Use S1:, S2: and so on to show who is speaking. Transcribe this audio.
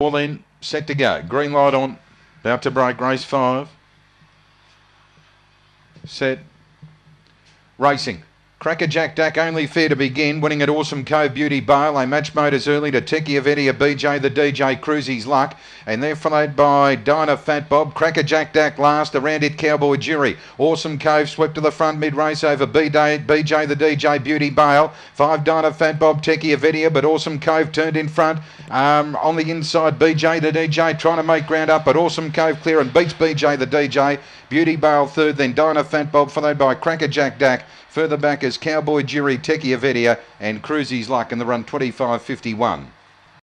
S1: Well then, set to go. Green light on. About to break race five. Set. Racing. Cracker Jack Dack only fair to begin, winning at Awesome Cove Beauty Bale. Match motors early to Techie Avedia, BJ the DJ, Cruisy's Luck. And they're followed by Dinah Fat Bob, Crackerjack Dack last, around it Cowboy Jerry. Awesome Cove swept to the front mid race over BJ, BJ the DJ, Beauty Bale. Five Dinah Fat Bob, Techie Avedia, but Awesome Cove turned in front. Um, on the inside, BJ the DJ trying to make ground up, but Awesome Cove clear and beats BJ the DJ. Beauty Bale third, then Dinah Fat Bob, followed by Crackerjack Dack. Further back is Cowboy Jerry Teki Avedia, and Cruisy's Luck in the run 25.51.